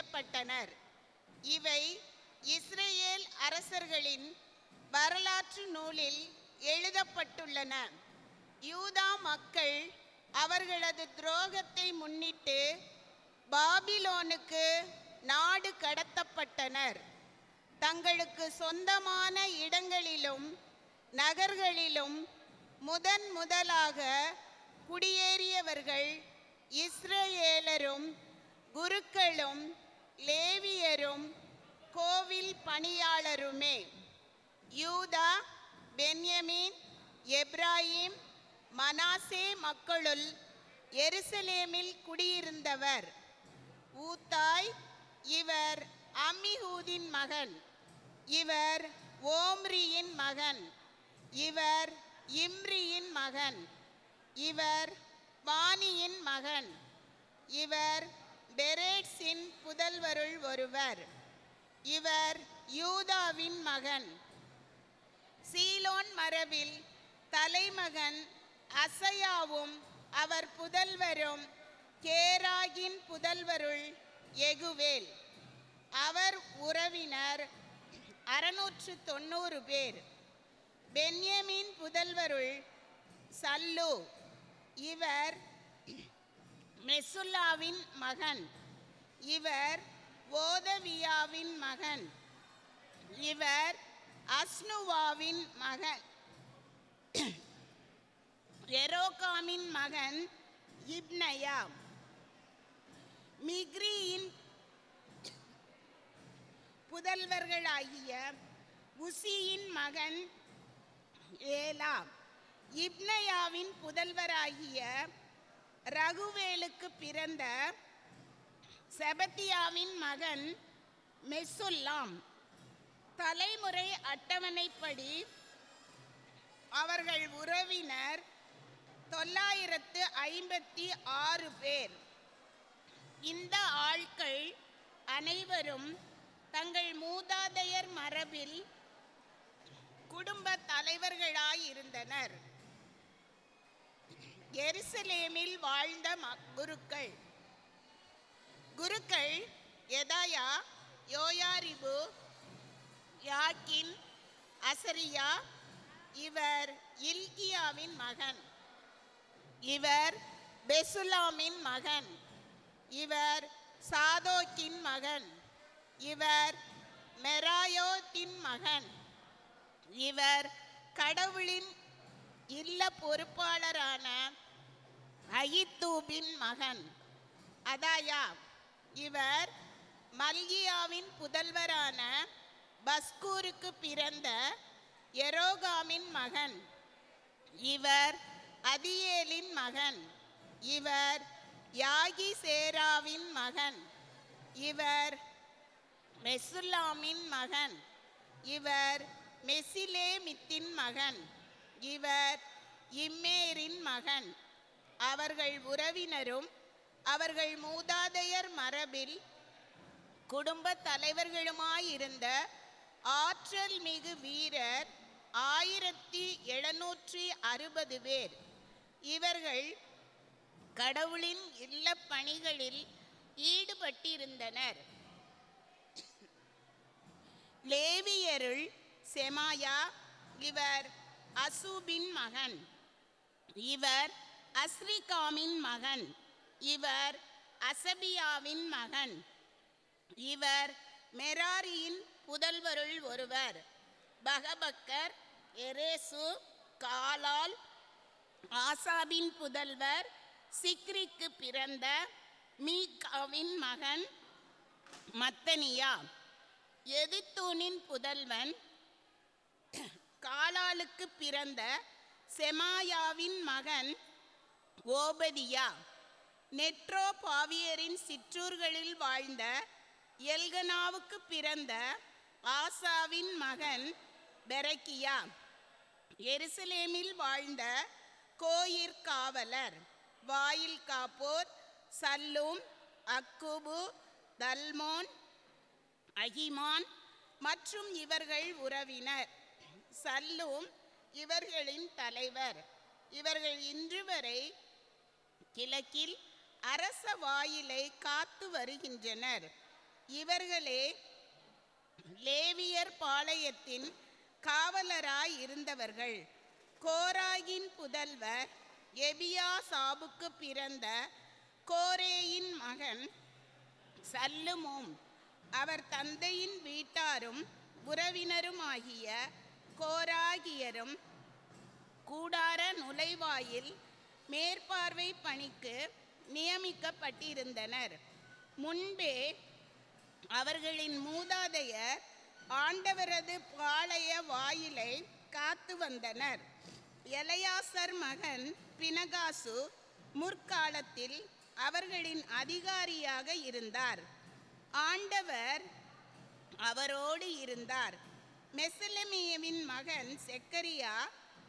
செய்யப்பட்டனர். இவை இஸ்ரேல் அரசர்களின் வரலாற்று நூலில் எழுதப்பட்டுள்ளன. யூதா மக்கள் அவர்களது துரோகத்தை முன்னிட்டு பாபிலோனுக்கு நாடு கடத்தப்பட்டனர். தங்களுக்கு சொந்தமான இடங்களிலும் நகர்களிலும் முதன் முதலாக குடியேறியவர்கள் இஸ்ரேலரும் குருக்களும் லேவியரும் கோவில் பணியாளருமே யூதா பென்யமீன் எப்ராஹிம் மனாசே மக்களுள் எருசலேமில் குடியிருந்தவர். ஊத்தாய் இவர் அம்மிஹூதின் மகன். இவர் ஓம்ரியின் மகன். இவர் இம்ரியின் மகன். இவர் வாணியின் மகன். இவர் பெரேட்ஸின் புதல்வருள் ஒருவர். இவர் யூதாவின் மகன். சீலோன் மரபில் தலைமகன் அசையாவும் அவர் புதல்வரும் கேராகின் புதல்வருள் எகுவேல். அவர் உறவினர் அறுநூற்று தொண்ணூறு பேர். பென்யமின் புதல்வருள் சல்லு. இவர் மெசுல்லாவின் மகன். இவர் ஓதவியாவின் மகன். இவர் அஸ்னுவாவின் மகன். எரோகாமின் மகன் இப்னயா மிக்ரியின் புதல்வர்களாகிய உசியின் மகன் ஏலா இப்னயாவின் புதல்வராகிய ரகுவேலுக்கு பிறந்த செபத்தியாவின் மகன் மெசுல்லாம் தலைமுறை அட்டவணைப்படி அவர்கள் உறவினர் தொள்ளாயிரத்து ஐம்பத்தி ஆறு பேர். இந்த ஆட்கள் அனைவரும் தங்கள் மூதாதையர் மரபில் குடும்ப தலைவர்களாயிருந்தனர். எருசலேமில் வாழ்ந்த குருக்கள். குருக்கள் எதாயா யோயாரிபு யாக்கின் அசரியா இவர் இல்கியாவின் மகன். இவர் பெசுலாமின் மகன். இவர் சாதோக்கின் மகன். இவர் மெராயோத்தின் மகன். இவர் கடவுளின் இல்ல பொறுப்பாளரான அயித்தூபின் மகன். அதாயா இவர் மல்கியாவின் புதல்வரான பஸ்கூருக்கு பிறந்த எரோகாமின் மகன். இவர் அதியேலின் மகன். இவர் யாகிசேராவின் மகன். இவர் மெசுல்லாமின் மகன். இவர் மெசிலேமித்தின் மகன். இவர் இம்மேரின் மகன். அவர்கள் உறவினரும் அவர்கள் மூதாதையர் மரபில் குடும்ப தலைவர்களுமாயிருந்த ஆற்றல் மிகு வீரர் ஆயிரத்தி எழுநூற்றி அறுபது பேர். இவர்கள் கடவுளின் இல்ல பணிகளில் ஈடுபட்டிருந்தனர். லேவியருள் செமாயா இவர் அசூபின் மகன். இவர் அஸ்ரிகாமின் மகன். இவர் அசபியாவின் மகன். இவர் மெராரியின் புதல்வருள் ஒருவர். பகபக்கர் எரேசு காலால் ஆசாபின் புதல்வர் சிக்ரிக்கு பிறந்த மீகாவின் மகன் மத்தனியா. எதித்தூனின் புதல்வன் காலாலுக்கு பிறந்த செமாயாவின் மகன் ஓபதியா நெட்ரோ பாவியரின் சிற்றூர்களில் வாழ்ந்த எல்கனாவுக்கு பிறந்த ஆசாவின் மகன் பெரக்கியா எருசலேமில் வாழ்ந்த கோயிற் காவலர் வாயில் காப்போர் சல்லூம் அக்குபு தல்மோன் அகிமான் மற்றும் இவர்கள் உறவினர். சல்லூம் இவர்களின் தலைவர். இவர்கள் இன்று வரை கிழக்கில் அரச வாயிலை காத்து வருகின்றனர். இவர்களே லேவியர் பாளையத்தின் காவலராய் இருந்தவர்கள். கோராகின் புதல்வர் எபியா சாபுக்கு பிறந்த கோரேயின் மகன் சல்லுமோம். அவர் தந்தையின் வீட்டாரும் உறவினருமாகிய கோராகியரும் கூடார நுழைவாயில் மேற்பார்வை பணிக்கு நியமிக்கப்பட்டிருந்தனர். முன்பே அவர்களின் மூதாதையர் ஆண்டவரது பாளைய வாயிலை காத்து வந்தனர். எலையாசர் மகன் பினகாசு முற்காலத்தில் அவர்களின் அதிகாரியாக இருந்தார். ஆண்டவர் அவரோடு இருந்தார். மெசலமியவின் மகன் செக்கரியா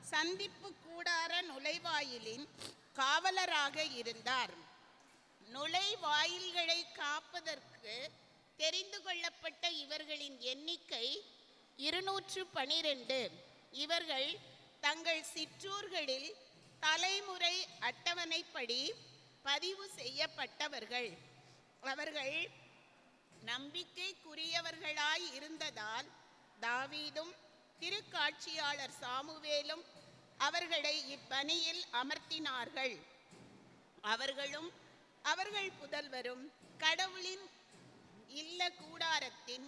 சந்திப்பு கூடார நுழைவாயிலின் காவலராக இருந்தார். நுழைவாயில்களை காப்பதற்கு தெரிந்து கொள்ளப்பட்ட இவர்களின் எண்ணிக்கை இருநூற்று பனிரெண்டு. இவர்கள் தங்கள் சிற்றூர்களில் தலைமுறை அட்டவணைப்படி பதிவு செய்யப்பட்டவர்கள். அவர்கள் நம்பிக்கைக்குரியவர்களாய் இருந்ததால் தாவீதும் திருக்காட்சியாளர் சாமுவேலும் அவர்களை இப்பணியில் அமர்த்தினார்கள். அவர்களும் அவர்கள் புதல்வரும் கடவுளின் இல்ல கூடாரத்தின்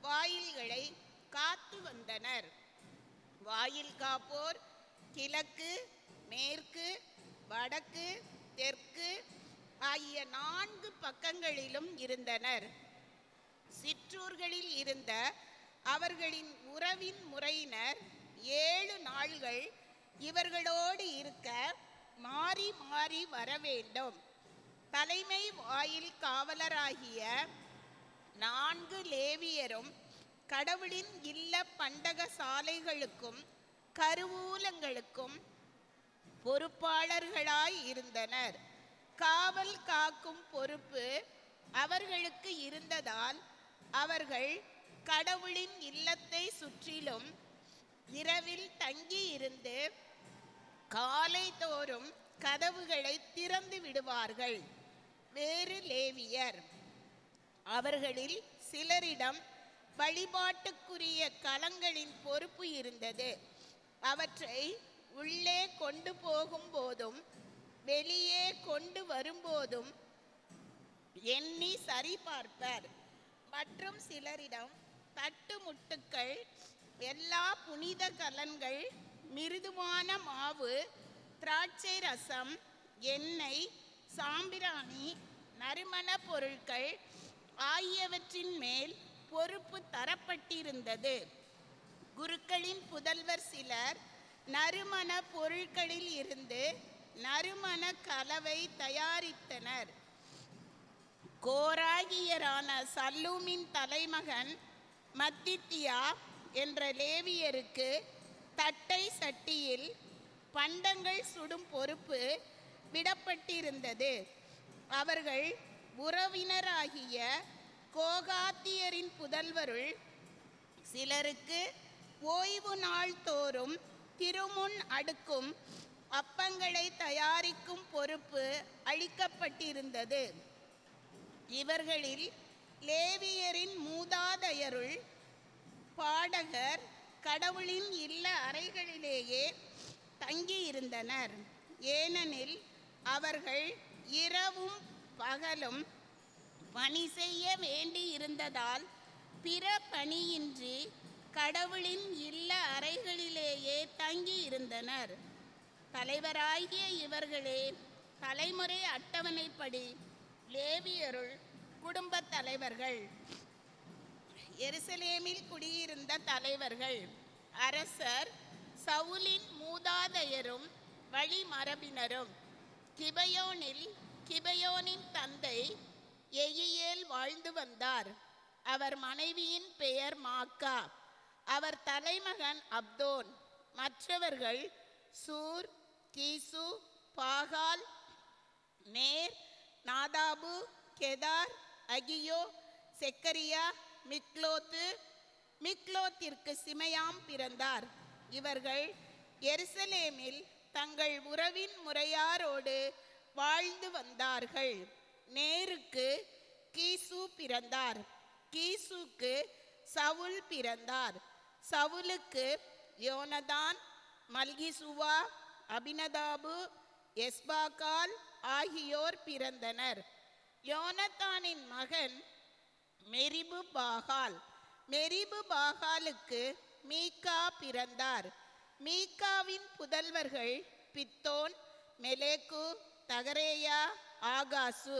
வாயில்களை காத்து வந்தனர். வாயில் காப்போர் கிழக்கு மேற்கு வடக்கு தெற்கு ஆகிய நான்கு பக்கங்களிலும் இருந்தனர். சிற்றூர்களில் இருந்த அவர்களின் உறவின் முறையினர் ஏழு நாள்கள் இவர்களோடு இருக்க மாறி மாறி வர வேண்டும். தலைமை வாயில் காவலராகிய நான்கு லேவியரும் கடவுளின் இல்ல பண்டக சாலைகளுக்கும் கருவூலங்களுக்கும் பொறுப்பாளர்களாய் இருந்தனர். காவல் காக்கும் பொறுப்பு அவர்களுக்கு இருந்ததால் அவர்கள் கடவுளின் இல்லத்தை சுற்றிலும் இரவில் தங்கி இருந்து காலை தோறும் கதவுகளை திறந்து விடுவார்கள். வேறு லேவியர். அவர்களில் சிலரிடம் வழிபாட்டுக்குரிய கலங்களின் பொறுப்பு இருந்தது. அவற்றை உள்ளே கொண்டு போகும் போதும் வெளியே கொண்டு வரும்போதும் எண்ணி சரிபார்ப்பர். மற்றும் சிலரிடம் தட்டு முட்டுக்கள் எல்லா புனித கலன்கள் மிருதுவான மாவு திராட்சை ரசம் எண்ணெய் சாம்பிராணி நறுமண பொருட்கள் ஆகியவற்றின் மேல் பொறுப்பு தரப்பட்டிருந்தது. குருக்களின் புதல்வர் சிலர் நறுமண பொருட்களில் இருந்து நறுமண கலவை தயாரித்தனர். கோராகியரான சல்லூமின் தலைமகன் மத்தித்தியா என்ற லேவியருக்கு தட்டை சட்டியில் பண்டங்கள் சுடும் பொறுப்பு விடப்பட்டிருந்தது. அவர்கள் உறவினராகிய கோகாத்தியரின் புதல்வருள் சிலருக்கு ஓய்வு நாள் தோறும் திருமுன் அடுக்கும் அப்பங்களை தயாரிக்கும் பொறுப்பு அளிக்கப்பட்டிருந்தது. இவர்களில் லேவியரின் மூதாதையருள் பாடகர் கடவுளின் இல்ல அறைகளிலேயே தங்கியிருந்தனர். ஏனெனில் அவர்கள் இரவும் பகலும் பணி செய்ய வேண்டியிருந்ததால் பிற பணியின்றி கடவுளின் இல்ல அறைகளிலேயே தங்கியிருந்தனர். தலைவராகிய இவர்களே தலைமுறை அட்டவணைப்படி லேவியருள் குடும்பத் தலைவர்கள். எருசலேமில் குடியிருந்த தலைவர்கள். அரசர் சவுலின் மூதாதையரும் வழிமரபினரும். கிபயோனில் கிபயோனின் தந்தை எயியேல் வாழ்ந்து வந்தார். அவர் மனைவியின் பெயர் மாக்கா. அவர் தலைமகன் அப்தோன். மற்றவர்கள் சூர் கீசு பாகால் நேர் நாதாபு கெதார் அகியோ செக்கரியா மிக்லோத்து மிக்லோத்திற்கு சிமையாம் பிறந்தார். இவர்கள் எருசலேமில் தங்கள் உறவின் முறையாரோடு வாழ்ந்து வந்தார்கள். நேருக்கு கீசு பிறந்தார். கீசுக்கு சவுல் பிறந்தார். சவுலுக்கு யோனதான் மல்கிசுவா அபினதாபு எஸ்பாகால் ஆகியோர் பிறந்தனர். யோனத்தானின் மகன் மெரிபு பாகால் மெரிபு பாகாலுக்கு மீகா பிறந்தார். மீகாவின் புதல்வர்கள் பித்தோன் மெலேக்கு தகரேயா ஆகாசு.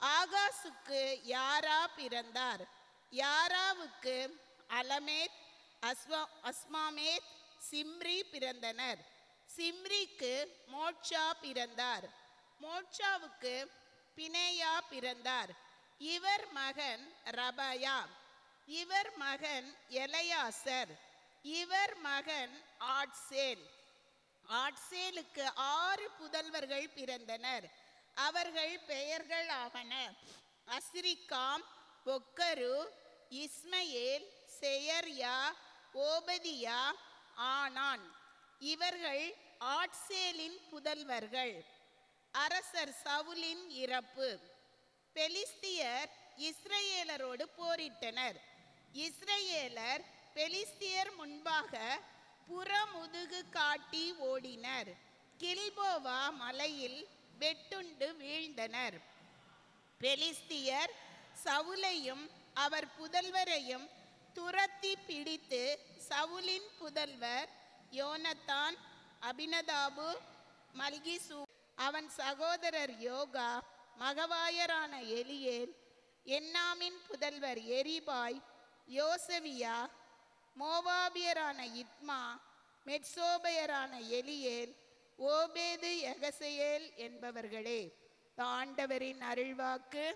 ஆகாசுக்கு யாரா பிறந்தார்? யாராவுக்கு அலமேத் அஸ்வா அஸ்மாமேத் சிம்ரி பிறந்தனர். சிம்ரிக்கு மோட்சா பிறந்தார். மோட்சாவுக்கு பினேயா பிறந்தார். இவர் மகன் ரபயா. இவர் மகன் எலையாசர். இவர் மகன் ஆட்சேல். ஆட்சேலுக்கு ஆறு புதல்வர்கள் பிறந்தனர். அவர்கள் பெயர்கள் ஆவன. அஸ்ரிகாம் பொக்கரு இஸ்மயேல் செயர்யா ஓபதியா ஆனான். இவர்கள் ஆட்சேலின் புதல்வர்கள். அரசர் சவுலின் இறப்பு. பெலிஸ்தியர் இஸ்ரேலரோடு போரிட்டனர். இஸ்ரேலர் பெலிஸ்தியர் முன்பாக புறமுதுகு காட்டி ஓடினர். கில்போவா மலையில் வெட்டுண்டு வீழ்ந்தனர். பெலிஸ்தியர் சவுலையும் அவர் புதல்வரையும் துரத்தி பிடித்து சவுலின் புதல்வர் யோனத்தான் அபினதாபு மல்கிசூ அவன் சகோதரர் யோகா மகவாயரான எலியேல் என்னாமின் புதல்வர் எரிபாய் யோசவியா மோவாபியரான இத்மா மெட்சோபையரான எலியேல் ஓபேது எகசையேல் என்பவர்களே ஆண்டவரின் அருள்வாக்கு